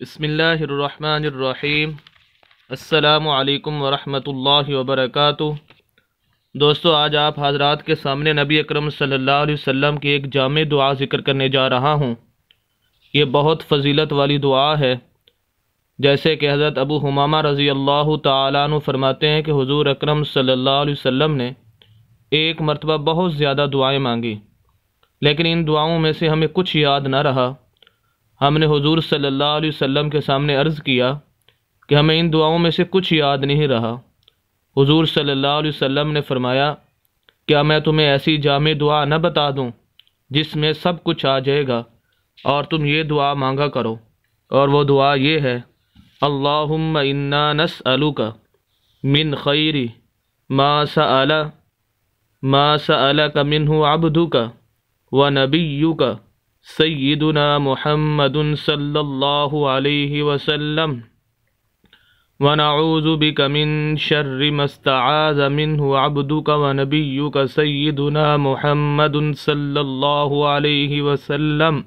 بسم اللہ الرحمن الرحیم۔ السلام علیکم ورحمۃ اللہ وبرکاتہ۔ دوستو، آج آپ حضرات کے سامنے نبی اکرم صلی اللہ علیہ وسلم کی ایک جامع دعا ذکر کرنے جا رہا ہوں۔ یہ بہت فضیلت والی دعا ہے۔ جیسے کہ حضرت ابو حمامہ رضی اللہ تعالیٰ عنہ فرماتے ہیں کہ حضور اکرم صلی اللہ علیہ وسلم نے ایک مرتبہ بہت زیادہ دعائیں مانگی، لیکن ان دعاؤں میں سے ہمیں کچھ یاد نہ رہا۔ ہم نے حضور صلی اللہ علیہ وسلم کے سامنے عرض کیا کہ ہمیں ان دعاؤں میں سے کچھ یاد نہیں رہا۔ حضور صلی اللہ علیہ وسلم نے فرمایا، کیا میں تمہیں ایسی جامع دعا نہ بتا دوں جس میں سب کچھ آ جائے گا؟ اور تم یہ دعا مانگا کرو۔ اور وہ دعا یہ ہے، اللہم انا نسألک من خیری ما سأل، ما سألک منہ عبدک ونبیک سیدنا محمد صلی اللہ علیہ وسلم. ونعوذ بك من شر ما استعاذ منه عبدك ونبيك سيدنا محمد صلى الله عليه وسلم.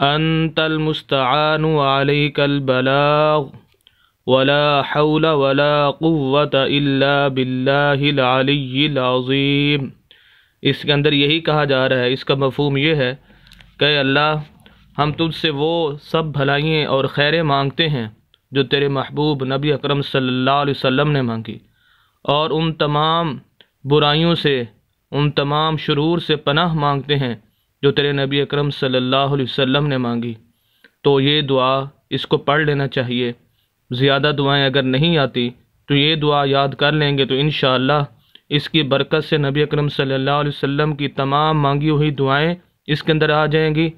أنت المستعان وعليك البلاغ. ولا حول ولا قوة إلا بالله العلي العظيم اس کے اندر یہی کہا جا رہا ہے، اس کا مفہوم یہ ہے کہ اللہ، ہم تجھ سے وہ سب بھلائیں اور خیریں مانگتے ہیں جو تیرے محبوب نبی اکرم صلی اللہ علیہ وسلم نے مانگی۔ اور ان تمام برائیوں سے، ان تمام شرور سے پناہ مانگتے ہیں جو تیرے نبی اکرم صلی اللہ علیہ وسلم نے مانگی۔ تو یہ دعا اس کو پڑھ لینا چاہیے۔ زیادہ دعائیں اگر نہیں آتی تو یہ دعا یاد کر لیں گے تو انشاءاللہ اس کی برکت سے نبی اکرم صلی اللہ علیہ وسلم کی تمام مانگی ہوئی دعائیں اس کے اندر آ جائیں گی۔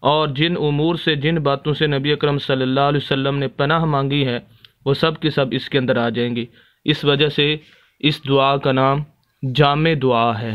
اور جن امور سے، جن باتوں سے نبی اکرم صلی اللہ علیہ وسلم نے پناہ مانگی ہے، وہ سب کی سب اس کے اندر آ جائیں گی۔ اس وجہ سے اس دعا کا نام جامع دعا ہے۔